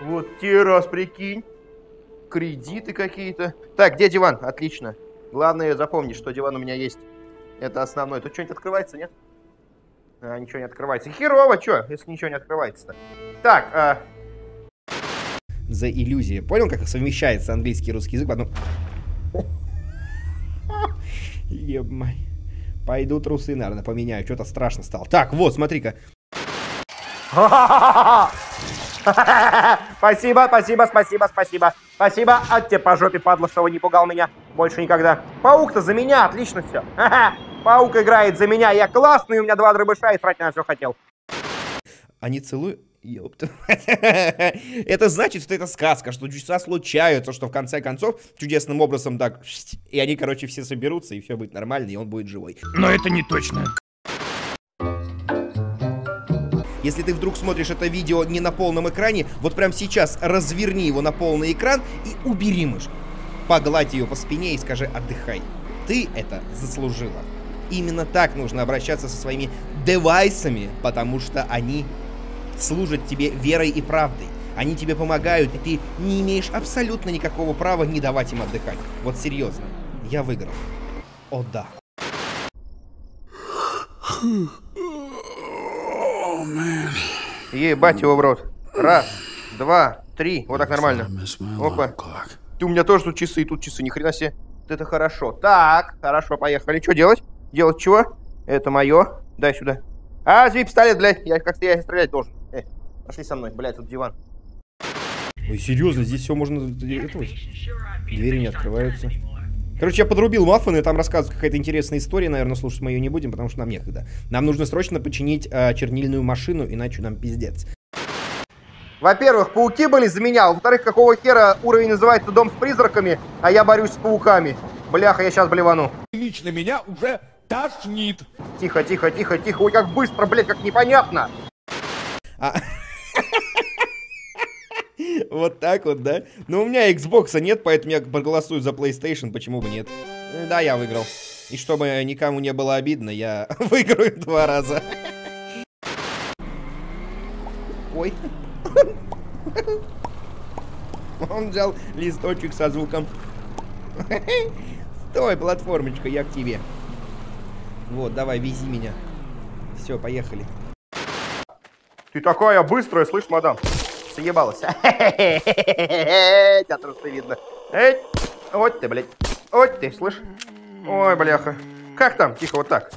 Вот те раз, прикинь. Кредиты какие-то. Так, где диван? Отлично. Главное запомнить, что диван у меня есть. Это основное. Тут что-нибудь открывается, нет? А, ничего не открывается. Херово, что, если ничего не открывается-то. Так, а... За иллюзия. Понял, как совмещается английский и русский язык одном... Ебмай. Пойду трусы, наверное, поменяю. Что-то страшно стало. Так, вот, смотри-ка. Спасибо, спасибо, спасибо, спасибо. Спасибо. От тебе по жопе, падла, что вы не пугал меня. Больше никогда. Паук-то за меня, отлично все. Паук играет за меня, я классный, у меня два дробыша и срать на все хотел. Они целуют... Ёпта. это значит, что это сказка, что чудеса случаются, что в конце концов чудесным образом так... И они, короче, все соберутся, и все будет нормально, и он будет живой. Но это не точно. Если ты вдруг смотришь это видео не на полном экране, вот прямо сейчас разверни его на полный экран и убери мышку. Погладь ее по спине и скажи «отдыхай». Ты это заслужила. Именно так нужно обращаться со своими девайсами, потому что они служат тебе верой и правдой. Они тебе помогают, и ты не имеешь абсолютно никакого права не давать им отдыхать. Вот серьезно. Я выиграл. О да. Ебать его в рот. Раз, два, три. Вот так нормально. Опа. Ты у меня тоже тут часы, и тут часы. Ни хрена себе. Это хорошо. Так, хорошо, поехали. Что делать? Делать чего? Это мое. Дай сюда. А, возьми пистолет, блядь. Я как-то я стрелять должен. Э, пошли со мной, блядь, тут диван. Ой, серьезно, здесь все можно... Двери не открываются. Короче, я подрубил маффины, там рассказывает какая-то интересная история, наверное, слушать мы ее не будем, потому что нам некогда. Нам нужно срочно починить э, чернильную машину, иначе нам пиздец. Во-первых, пауки были за меня. Во-вторых, какого хера уровень называется «Дом с призраками», а я борюсь с пауками. Бляха, я сейчас блевану. Лично меня уже тошнит. Тихо, тихо, тихо, тихо. Ой, как быстро, блядь, как непонятно. А... Вот так вот, да? Но у меня Xbox нет, поэтому я проголосую за PlayStation, почему бы нет? Да, я выиграл. И чтобы никому не было обидно, я выиграю два раза. Ой. Он взял листочек со звуком. Стой, платформочка, я к тебе. Вот, давай, вези меня. Все, поехали. Ты такая быстрая, слышь, мадам. Съебалась. Тебя трусы видно. Эй, вот ты, блядь. Вот ты, слышь? Ой, бляха. Как там? Тихо, вот так.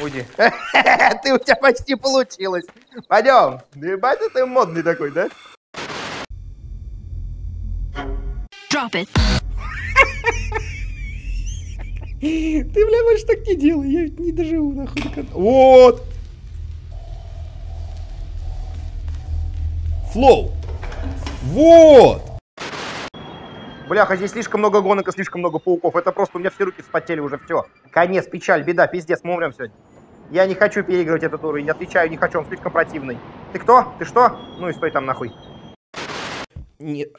Уйди. ты у тебя почти получилось. Пойдем. Ебать, ты модный такой, да? Drop it. Ты, бля, больше так не делай, я ведь не доживу, нахуй. Вот! Флоу! Вот! Бляха, здесь слишком много гонок и слишком много пауков. Это просто у меня все руки вспотели уже, все. Конец, печаль, беда, пиздец, мы умрем сегодня. Я не хочу переигрывать этот уровень, отвечаю, не хочу, он слишком противный. Ты кто? Ты что? Ну и стой там нахуй. Нет.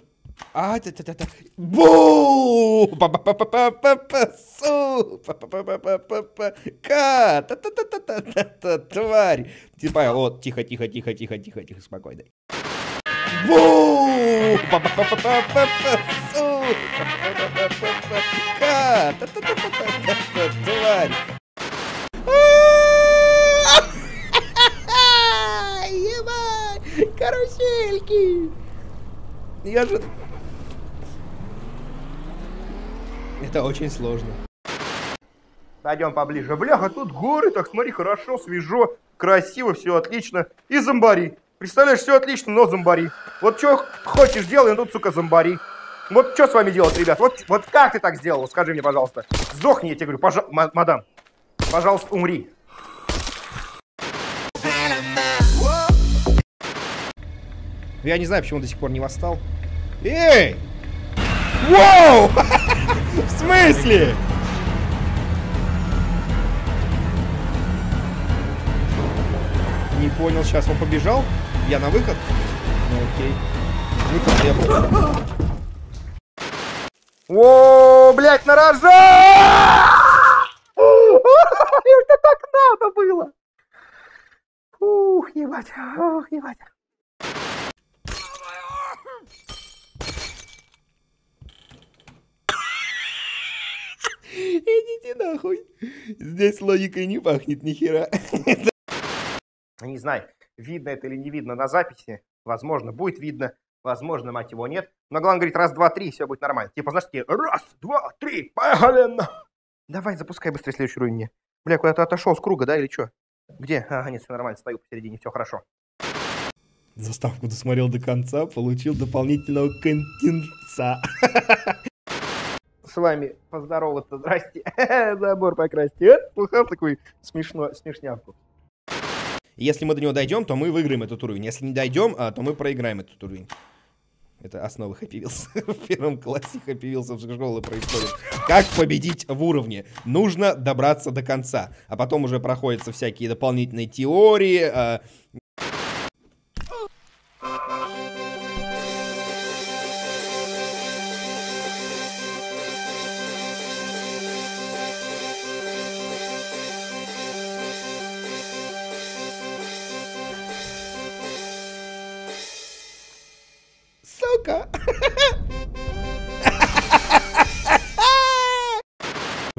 А, та та та та Бу! па па па па па па па су па па па па па па па ка та та та та та та та тварь. Типа, вот, тихо, тихо, тихо, тихо, тихо, тихо, спокойно. Бу! Тварь! Ебать! Карусельки! Я же... Это очень сложно. Пойдем поближе. Бляха, тут горы, так смотри, хорошо, свежо, красиво, все отлично. И зомбари. Представляешь, все отлично, но зомбари. Вот что хочешь делай, но тут, сука, зомбари. Вот что с вами делать, ребят? Вот, вот как ты так сделал? Скажи мне, пожалуйста. Сдохни, я тебе говорю, пожа мадам. Пожалуйста, умри. Я не знаю, почему он до сих пор не восстал. Эй! Воу! В смысле? Не понял, сейчас он побежал. Я на выход? Ну окей. Ну, выход я буду. О, блять, на рожа! Это так надо было! Ух, ебать, ух, ебать. Идите нахуй. Здесь логикой не пахнет нихера. Не знаю видно это или не видно на записи. Возможно, будет видно. Возможно, мать его, нет. Но главное говорит, раз, два, три, все будет нормально. Типа, знаешь, такие, раз, два, три, поехали! на!» Давай, запускай быстрее следующий уровень. Бля, куда-то отошел с круга, да, или что? Где? Ага, нет, все нормально, стою посередине, все хорошо. Заставку досмотрел до конца, получил дополнительного контента. С вами поздороваться, здрасте. Забор покрасьте. Вот, Слыхал такую смешно, смешнявку? Если мы до него дойдем, то мы выиграем этот уровень. Если не дойдем, а, то мы проиграем этот уровень. Это основы Happy Wheels. В первом классе Happy Wheels в школы происходит. Как победить в уровне? Нужно добраться до конца. А потом уже проходятся всякие дополнительные теории. а,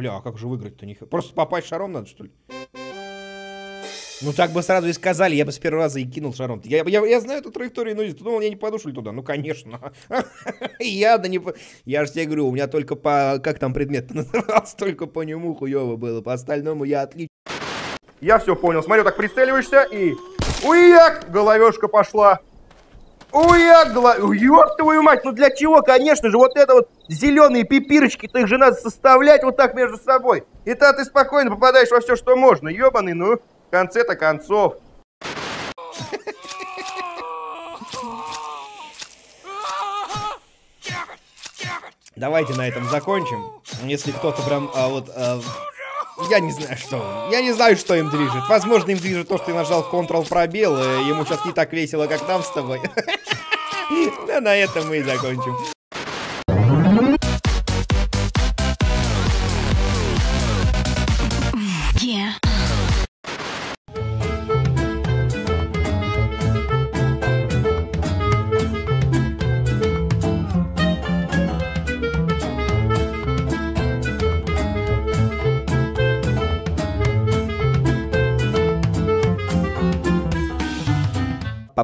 Бля, а как же выиграть-то? Них... Просто попасть шаром надо, что ли? Ну так бы сразу и сказали, я бы с первого раза и кинул шаром. Я, я, я знаю эту траекторию, но ты думал, я не ли туда? Ну конечно. Я да не... Я же тебе говорю, у меня только по... Как там предмет назывался? Только по нему хуево было. По остальному я отлично. Я все понял. Смотри, вот так прицеливаешься и... Уяк! Головешка пошла. Уяк! Голо... Ёб твою мать! Ну для чего, конечно же, вот это вот зеленые пипирочки-то их же надо составлять вот так между собой. И тогда ты спокойно попадаешь во все, что можно. Ёбаный, ну, в конце-то концов. Давайте на этом закончим. Если кто-то прям а, вот... а, я не знаю, что. Я не знаю, что им движет. Возможно, им движет то, что ты нажал Ctrl пробел, и ему сейчас не так весело, как нам с тобой. На этом мы и закончим.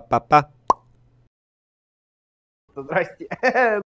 Па-па-па. Здрасте.